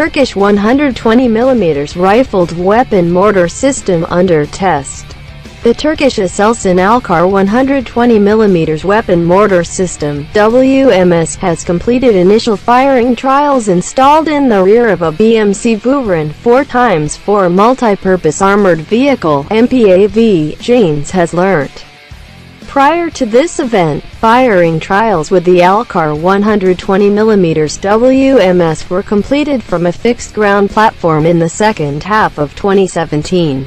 Turkish 120mm rifled weapon mortar system under test. The Turkish Aselsan Alkar 120mm weapon mortar system WMS has completed initial firing trials installed in the rear of a BMC Vuran 4x4 multi-purpose armored vehicle MPAV, Janes has learnt. Prior to this event, firing trials with the Alkar 120mm WMS were completed from a fixed ground platform in the second half of 2017.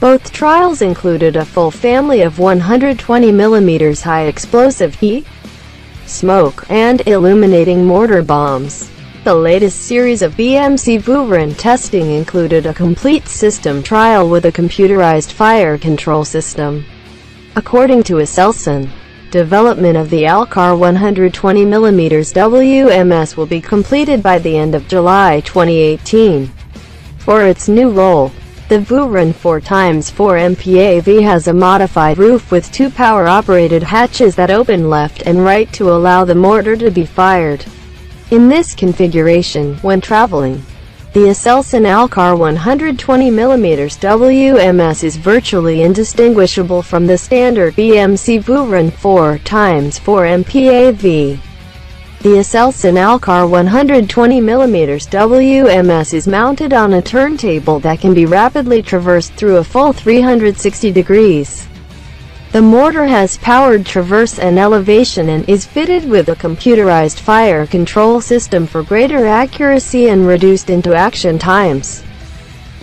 Both trials included a full family of 120mm high-explosive heat, smoke, and illuminating mortar bombs. The latest series of BMC Vuran testing included a complete system trial with a computerized fire control system. According to Aselsan, development of the Alkar 120mm WMS will be completed by the end of July 2018. For its new role, the Vuran 4x4 MPAV has a modified roof with two power-operated hatches that open left and right to allow the mortar to be fired. In this configuration, when traveling, the Aselsan Alkar 120mm WMS is virtually indistinguishable from the standard BMC Vuran 4x4 MPAV. The Aselsan Alkar 120mm WMS is mounted on a turntable that can be rapidly traversed through a full 360 degrees. The mortar has powered traverse and elevation and is fitted with a computerized fire control system for greater accuracy and reduced into-action times.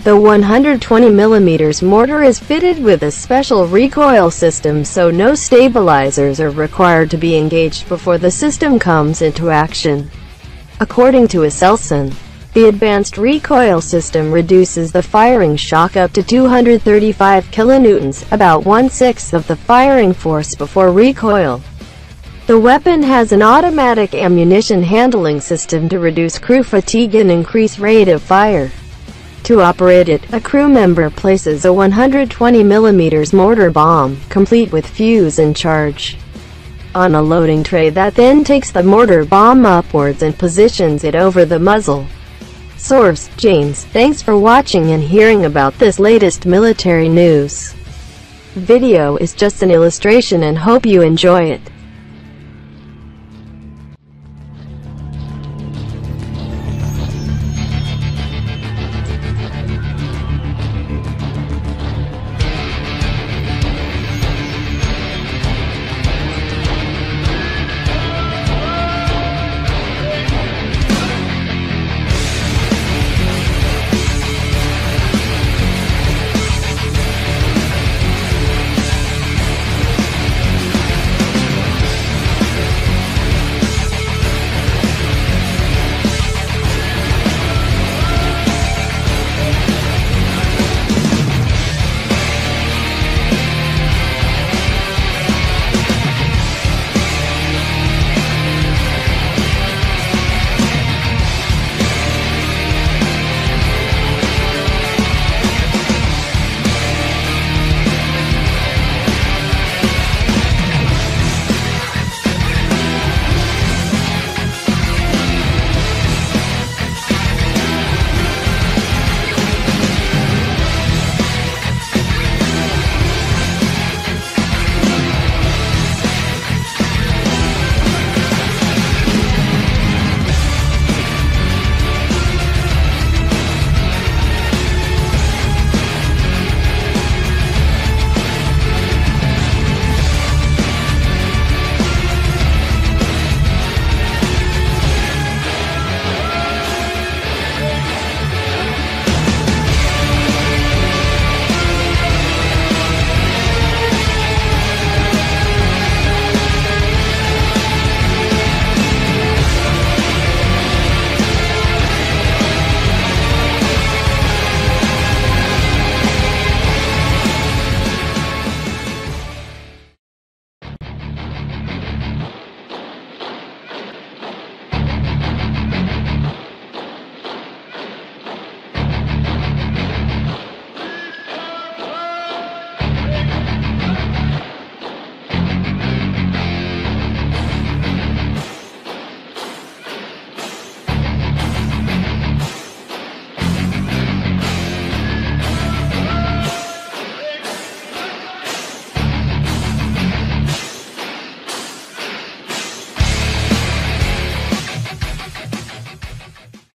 The 120mm mortar is fitted with a special recoil system so no stabilizers are required to be engaged before the system comes into action. According to Aselsan, the advanced recoil system reduces the firing shock up to 235 kilonewtons, about one-sixth of the firing force before recoil. The weapon has an automatic ammunition handling system to reduce crew fatigue and increase rate of fire. To operate it, a crew member places a 120mm mortar bomb, complete with fuse and charge, on a loading tray that then takes the mortar bomb upwards and positions it over the muzzle. Source, Janes. Thanks for watching and hearing about this latest military news. Video is just an illustration and hope you enjoy it.